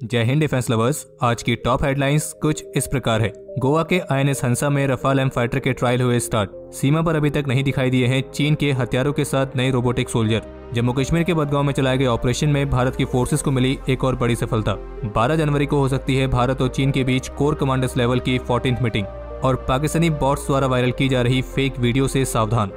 जय Hind defence lovers. आज की टॉप हेडलाइंस कुछ इस प्रकार है। गोवा के आईएनएस हंसा में रफाल एम फाइटर के ट्रायल हुए स्टार्ट। सीमा पर अभी तक नहीं दिखाई दिए हैं चीन के हथियारों के साथ नए रोबोटिक सोल्जर। जम्मू कश्मीर के बदगांव में चलाए गए ऑपरेशन में भारत की फोर्सेस को मिली एक और बड़ी सफलता। 12 जनवरी को हो सकती है भारत और चीन के बीच कोर कमांडर्स लेवल की फोर्टीन मीटिंग और पाकिस्तानी बॉट्स द्वारा वायरल की जा रही फेक वीडियो से सावधान।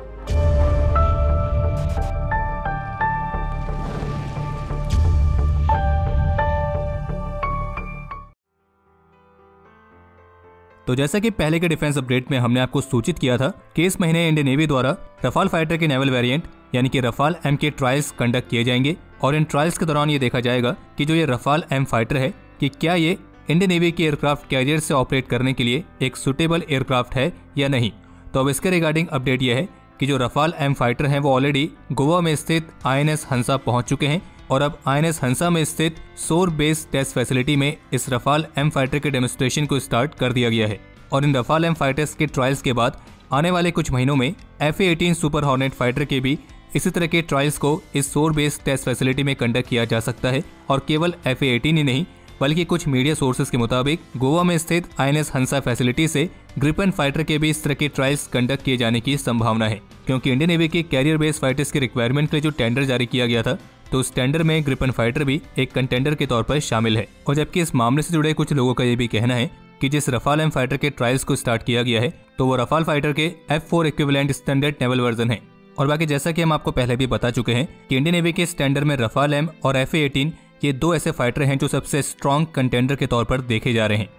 तो जैसा कि पहले के डिफेंस अपडेट में हमने आपको सूचित किया था कि इस महीने इंडियन नेवी द्वारा रफाल फाइटर के नेवल वेरिएंट यानी कि रफाल एम के ट्रायल्स कंडक्ट किए जाएँगे। और इन ट्रायल्स के दौरान ये देखा जाएगा कि जो ये रफाल एम फाइटर है, कि क्या ये इंडियन नेवी के एयरक्राफ्ट कैरियर से ऑपरेट करने के लिए एक सुटेबल एयरक्राफ्ट है या नहीं। तो अब इसके रिगार्डिंग अपडेट यह है कि जो रफाल एम फाइटर हैं, वो ऑलरेडी गोवा में स्थित आईएनएस हंसा पहुँच चुके हैं। और अब आईएनएस हंसा में स्थित सोर बेस टेस्ट फैसिलिटी में इस रफाल एम फाइटर के डेमोस्ट्रेशन को स्टार्ट कर दिया गया है। और इन रफाल एम फाइटर्स के ट्रायल्स के बाद, आने वाले कुछ महीनों में F eighteen Super Hornet fighter के भी इसी तरह के ट्रायल्स को इस सोर बेस टेस्ट फैसिलिटी में कंडक्ट किया जा सकता है। और केवल एफ़ एटीन ही नहीं, बल्कि कुछ मीडिया सोर्सेज के मुताबिक गोवा में स्थित आईएनएस हंसा फैसिलिटी से ग्रिपन फाइटर के भी इस तरह के ट्रायल्स कंडक्ट किए जाने की संभावना है। क्योंकि इंडियन नेवी के कैरियर बेस्ड फाइटर्स के रिक्वायरमेंट के लिए जो टेंडर जारी किया गया था तो उस टेंडर में ग्रिपन फाइटर भी एक कंटेंडर के तौर पर शामिल है। और जबकि इस मामले से जुड़े कुछ लोगों का ये भी कहना है कि जिस रफाल एम फाइटर के ट्रायल्स को स्टार्ट किया गया है तो वो रफाल फाइटर के F four equivalent standard naval version है। और बाकी जैसा कि हम आपको पहले भी बता चुके हैं कि इंडियन नेवी के स्टैंडर्ड में रफाल एम और एफ़ एटीन ये दो ऐसे फाइटर हैं जो सबसे स्ट्रॉन्ग कंटेंडर के तौर पर देखे जा रहे हैं।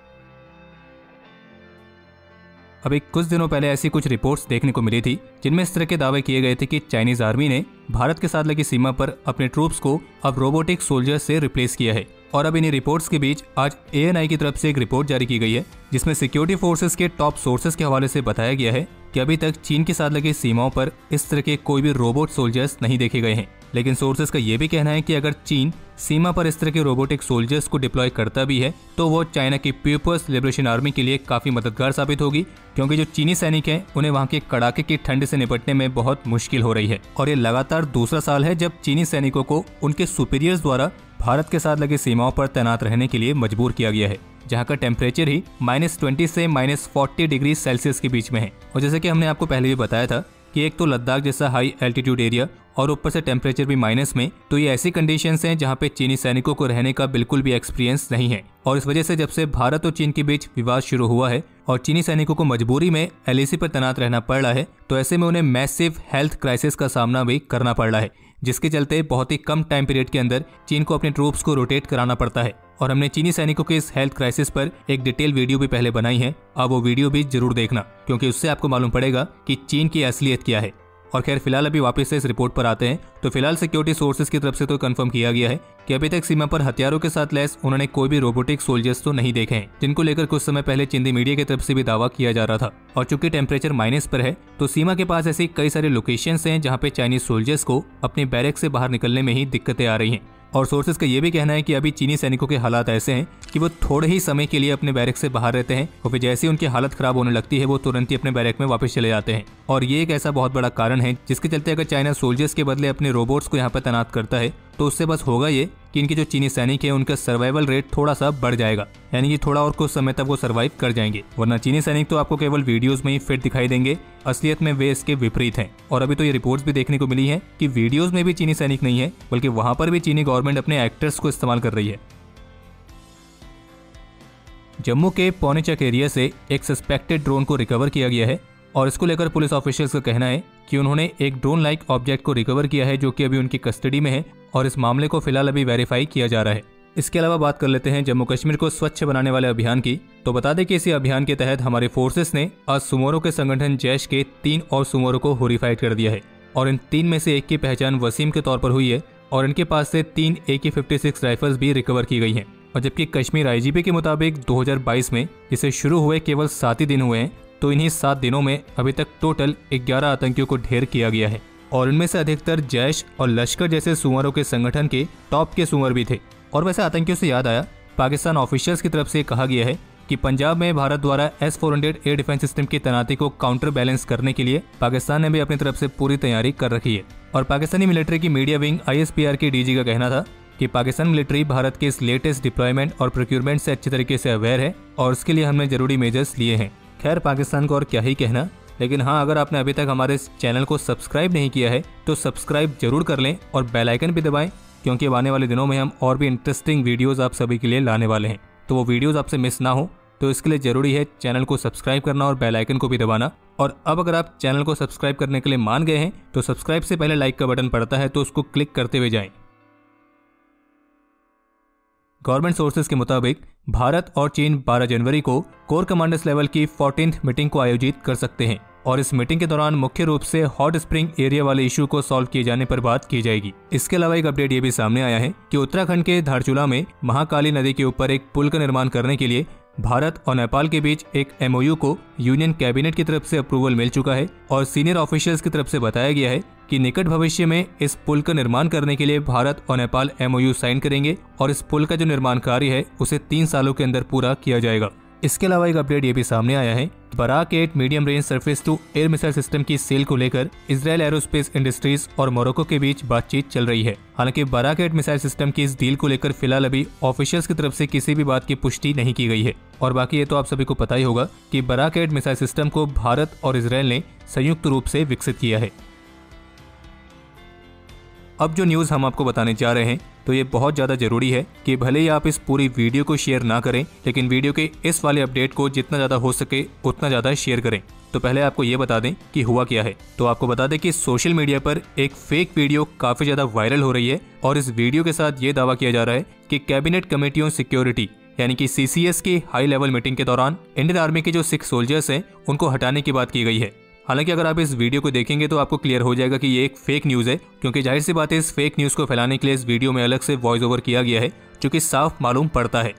अभी कुछ दिनों पहले ऐसी कुछ रिपोर्ट्स देखने को मिली थी, जिनमें इस तरह के दावे किए गए थे कि चाइनीज़ आर्मी ने भारत के साथ लगी सीमा पर अपने ट्रूप्स को अब रोबोटिक सोल्जर से रिप्लेस किया है। और अब इन्हीं रिपोर्ट्स के बीच आज ए की तरफ़ से एक रिपोर्ट जारी की गई है, जिसमें सिक्योरिटी फोर्सेज के टॉप सोर्सेज के हवाले से बताया गया है कि अभी तक चीन के साथ लगी सीमाओं पर इस तरह के कोई भी रोबोट सोल्जर्स नहीं देखे गए हैं। लेकिन सोर्सेस का यह भी कहना है कि अगर चीन सीमा पर इस तरह के रोबोटिक सोल्जर्स को डिप्लॉय करता भी है तो वो चाइना की पीपल्स लिबरेशन आर्मी के लिए काफ़ी मददगार साबित होगी, क्योंकि जो चीनी सैनिक हैं, उन्हें वहाँ के कड़ाके की ठंड से निपटने में बहुत मुश्किल हो रही है। और ये लगातार दूसरा साल है जब चीनी सैनिकों को उनके सुपीरियर्स द्वारा भारत के साथ लगी सीमाओं पर तैनात रहने के लिए मजबूर किया गया है, जहाँ का टेम्परेचर ही माइनस ट्वेंटी से माइनस फोर्टी डिग्री सेल्सियस के बीच में है। और जैसे कि हमने आपको पहले भी बताया था कि एक तो लद्दाख जैसा हाई एल्टीट्यूड एरिया और ऊपर से टेम्परेचर भी माइनस में तो ये ऐसी कंडीशंस हैं जहाँ पे चीनी सैनिकों को रहने का बिल्कुल भी एक्सपीरियंस नहीं है। और इस वजह से जब से भारत और चीन के बीच विवाद शुरू हुआ है और चीनी सैनिकों को मजबूरी में एलएसी पर तैनात रहना पड़ रहा है तो ऐसे में उन्हें मैसिव हेल्थ क्राइसिस का सामना भी करना पड़ रहा है, जिसके चलते बहुत ही कम टाइम पीरियड के अंदर चीन को अपने ट्रूप्स को रोटेट कराना पड़ता है। और हमने चीनी सैनिकों के इस हेल्थ क्राइसिस पर एक डिटेल वीडियो भी पहले बनाई है। अब वो वीडियो भी ज़रूर देखना, क्योंकि उससे आपको मालूम पड़ेगा कि चीन की असलियत क्या है। और खैर, फ़िलहाल अभी वापस से इस रिपोर्ट पर आते हैं। तो फ़िलहाल सिक्योरिटी सोर्सेज की तरफ़ से तो कंफर्म किया गया है कि अभी तक सीमा पर हथियारों के साथ लैस उन्होंने कोई भी रोबोटिक सोल्जर्स तो नहीं देखे हैं, जिनको लेकर कुछ समय पहले चिंदी मीडिया की तरफ़ से भी दावा किया जा रहा था। और चूँकि टेम्परेचर माइनस पर है तो सीमा के पास ऐसी कई सारे लोकेशन है जहाँ पे चाइनीज़ सोल्जर्स को अपने बैरक से बाहर निकलने में ही दिक्कतें आ रही हैं। और सोर्सेज का ये भी कहना है कि अभी चीनी सैनिकों के हालात ऐसे हैं कि वो थोड़े ही समय के लिए अपने बैरक से बाहर रहते हैं और फिर जैसे ही उनकी हालत खराब होने लगती है, वो तुरंत ही अपने बैरक में वापस चले जाते हैं। और ये एक ऐसा बहुत बड़ा कारण है, जिसके चलते अगर चाइना सोल्जर्स के बदले अपने रोबोट्स को यहाँ पर तैनात करता है तो उससे बस होगा ये कि इनके जो चीनी सैनिक है, उनका सर्वाइवल रेट थोड़ा सा बढ़ जाएगा। यानी कि थोड़ा और कुछ समय तक वो सर्वाइव कर जाएँगे। वरना चीनी सैनिक तो आपको केवल वीडियोस में ही फिट दिखाई देंगे। असलियत में वे इसके विपरीत हैं। और अभी तो ये रिपोर्ट्स भी देखने को मिली है कि वीडियोस में भी चीनी सैनिक नहीं है, बल्कि वहाँ पर भी चीनी गवर्नमेंट अपने एक्टर्स को इस्तेमाल कर रही है। जम्मू के पौनेचक एरिया से एक सस्पेक्टेड ड्रोन को रिकवर किया गया है और इसको लेकर पुलिस ऑफिशियल्स का कहना है कि उन्होंने एक ड्रोन लाइक ऑब्जेक्ट को रिकवर किया है जो कि अभी उनकी कस्टडी में है और इस मामले को फ़िलहाल अभी वेरीफाई किया जा रहा है। इसके अलावा बात कर लेते हैं जम्मू कश्मीर को स्वच्छ बनाने वाले अभियान की। तो बता दें कि इसी अभियान के तहत हमारे फोर्सेस ने आज सुमोरो के संगठन जैश के तीन और सुमोरो को होरीफाइड कर दिया है। और इन तीन में से एक की पहचान वसीम के तौर पर हुई है और इनके पास से तीन ए के फिफ्टी राइफल्स भी रिकवर की गई हैं। और जबकि कश्मीर आईजीपी के मुताबिक 2022 में इसे शुरू हुए केवल सात ही दिन हुए हैं तो इन्हीं सात दिनों में अभी तक टोटल 11 आतंकियों को ढेर किया गया है। और इनमें से अधिकतर जैश और लश्कर जैसे सुअरों के संगठन के टॉप के सुअर भी थे। और वैसे आतंकियों से याद आया, पाकिस्तान ऑफिशियल्स की तरफ़ से कहा गया है कि पंजाब में भारत द्वारा S four hundred air defence system की तैनाती को काउंटर बैलेंस करने के लिए पाकिस्तान ने भी अपनी तरफ़ से पूरी तैयारी कर रखी है। और पाकिस्तानी मिलिट्री की मीडिया विंग आईएसपीआर के डीजी का कहना था कि पाकिस्तान मिलिट्री भारत के इस लेटेस्ट डिप्लॉयमेंट और प्रोक्यूरमेंट से अच्छे तरीके से अवेयर है और उसके लिए हमने ज़रूरी मेजर्स लिए हैं। खैर, पाकिस्तान को और क्या ही कहना। लेकिन हाँ अगर आपने अभी तक हमारे इस चैनल को सब्सक्राइब नहीं किया है तो सब्सक्राइब ज़रूर कर लें और बेल आइकन भी दबाएँ, क्योंकि आने वाले दिनों में हम और भी इंटरेस्टिंग वीडियोस आप सभी के लिए लाने वाले हैं। तो वो वीडियोस आपसे मिस ना हो तो इसके लिए ज़रूरी है चैनल को सब्सक्राइब करना और बेल आइकन को भी दबाना। और अब अगर आप चैनल को सब्सक्राइब करने के लिए मान गए हैं तो सब्सक्राइब से पहले लाइक का बटन पड़ता है तो उसको क्लिक करते हुए जाएँ। गवर्नमेंट सोर्सेज के मुताबिक भारत और चीन 12 जनवरी को कोर कमांडर्स लेवल की फोर्टीन मीटिंग को आयोजित कर सकते हैं और इस मीटिंग के दौरान मुख्य रूप से हॉट स्प्रिंग एरिया वाले इशू को सॉल्व किए जाने पर बात की जाएगी। इसके अलावा एक अपडेट ये भी सामने आया है कि उत्तराखंड के धारचूला में महाकाली नदी के ऊपर एक पुल का निर्माण करने के लिए भारत और नेपाल के बीच एक एमओयू को यूनियन कैबिनेट की तरफ़ से अप्रूवल मिल चुका है और सीनियर ऑफिशियल्स की तरफ़ से बताया गया है कि निकट भविष्य में इस पुल का निर्माण करने के लिए भारत और नेपाल एमओयू साइन करेंगे और इस पुल का जो निर्माण कार्य है, उसे तीन सालों के अंदर पूरा किया जाएगा। इसके अलावा एक अपडेट ये भी सामने आया है Barak eight medium range surface to air missile system की सेल को लेकर इसराइल एरोस्पेस इंडस्ट्रीज़ और मोरक्को के बीच बातचीत चल रही है। हालाँकि बराक एट मिसाइल सिस्टम की इस डील को लेकर फ़िलहाल अभी ऑफिशियल्स की तरफ़ से किसी भी बात की पुष्टि नहीं की गई है। और बाकी ये तो आप सभी को पता ही होगा कि बराक एट मिसाइल सिस्टम को भारत और इसराइल ने संयुक्त रूप से विकसित किया है। अब जो न्यूज़ हम आपको बताने जा रहे हैं तो ये बहुत ज़्यादा ज़रूरी है कि भले ही आप इस पूरी वीडियो को शेयर ना करें, लेकिन वीडियो के इस वाले अपडेट को जितना ज़्यादा हो सके, उतना ज़्यादा शेयर करें। तो पहले आपको ये बता दें कि हुआ क्या है। तो आपको बता दें कि सोशल मीडिया पर एक फेक वीडियो काफ़ी ज़्यादा वायरल हो रही है, और इस वीडियो के साथ ये दावा किया जा रहा है कि कैबिनेट कमेटी ऑन सिक्योरिटी यानी कि सीसीएस की हाई लेवल मीटिंग के दौरान इंडियन आर्मी के जो सिख सोल्जर्स हैं, उनको हटाने की बात की गई है। हालाँकि अगर आप इस वीडियो को देखेंगे तो आपको क्लियर हो जाएगा कि ये एक फेक न्यूज़ है, क्योंकि ज़ाहिर सी बात है इस फेक न्यूज़ को फैलाने के लिए इस वीडियो में अलग से वॉइस ओवर किया गया है, जो कि साफ़ मालूम पड़ता है।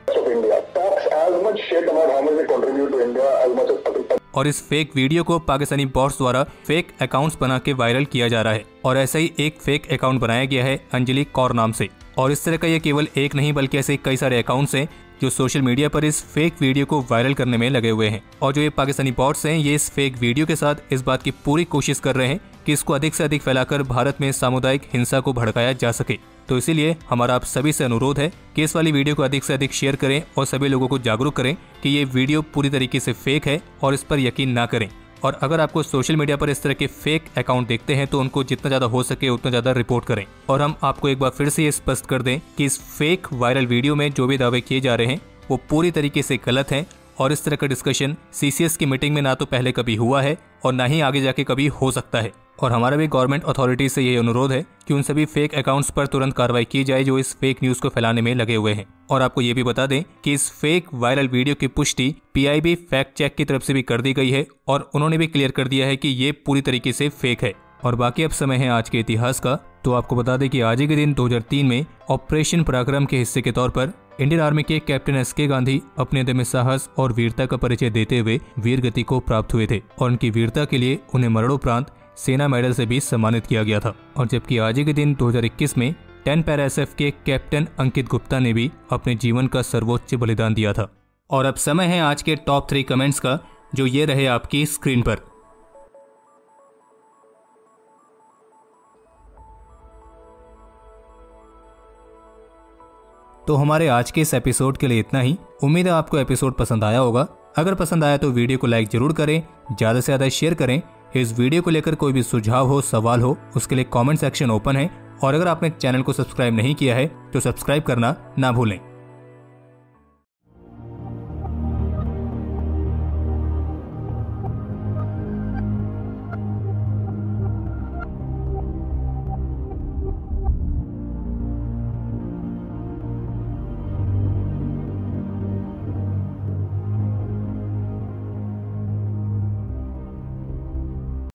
और इस फेक वीडियो को पाकिस्तानी बॉट्स द्वारा फेक अकाउंट्स बना के वायरल किया जा रहा है, और ऐसा ही एक फेक अकाउंट बनाया गया है, अंजलि कौर नाम से। और इस तरह का ये केवल एक नहीं, बल्कि ऐसे कई सारे अकाउंट्स हैं जो सोशल मीडिया पर इस फेक वीडियो को वायरल करने में लगे हुए हैं। और जो ये पाकिस्तानी बॉट्स हैं, ये इस फेक वीडियो के साथ इस बात की पूरी कोशिश कर रहे हैं कि इसको अधिक से अधिक फैलाकर भारत में सामुदायिक हिंसा को भड़काया जा सके। तो इसीलिए हमारा आप सभी से अनुरोध है कि इस वाली वीडियो को अधिक से अधिक शेयर करें और सभी लोगों को जागरूक करें कि ये वीडियो पूरी तरीके से फेक है और इस पर यकीन ना करें। और अगर आपको सोशल मीडिया पर इस तरह के फेक अकाउंट देखते हैं तो उनको जितना ज़्यादा हो सके, उतना ज़्यादा रिपोर्ट करें। और हम आपको एक बार फिर से ये स्पष्ट कर दें कि इस फेक वायरल वीडियो में जो भी दावे किए जा रहे हैं, वो पूरी तरीके से गलत हैं और इस तरह का डिस्कशन सीसीएस की मीटिंग में ना तो पहले कभी हुआ है और ना ही आगे जाके कभी हो सकता है। और हमारा भी गवर्नमेंट अथॉरिटी से ये अनुरोध है कि उन सभी फेक अकाउंट्स पर तुरंत कार्रवाई की जाए जो इस फेक न्यूज़ को फैलाने में लगे हुए हैं। और आपको ये भी बता दें कि इस फेक वायरल वीडियो की पुष्टि पीआईबी फैक्ट चेक की तरफ़ से भी कर दी गई है और उन्होंने भी क्लियर कर दिया है कि ये पूरी तरीके से फेक है। और बाकी अब समय है आज के इतिहास का तो आपको बता दें कि आज ही के दिन 2003 में ऑपरेशन पराक्रम के हिस्से के तौर पर इंडियन आर्मी के कैप्टन एस के गांधी अपने दम साहस और वीरता का परिचय देते हुए वीर गति को प्राप्त हुए थे और उनकी वीरता के लिए उन्हें मरणोपरांत सेना मेडल से भी सम्मानित किया गया था। और जबकि आज के दिन 2021 में टेन पैरा एस के कैप्टन अंकित गुप्ता ने भी अपने जीवन का सर्वोच्च बलिदान दिया था। और अब समय है आज के टॉप थ्री कमेंट्स का, जो ये रहे आपकी स्क्रीन पर। तो हमारे आज के इस एपिसोड के लिए इतना ही। उम्मीद है आपको एपिसोड पसंद आया होगा। अगर पसंद आया तो वीडियो को लाइक ज़रूर करें, ज़्यादा से ज़्यादा शेयर करें। इस वीडियो को लेकर कोई भी सुझाव हो, सवाल हो, उसके लिए कमेंट सेक्शन ओपन है। और अगर आपने चैनल को सब्सक्राइब नहीं किया है तो सब्सक्राइब करना ना भूलें।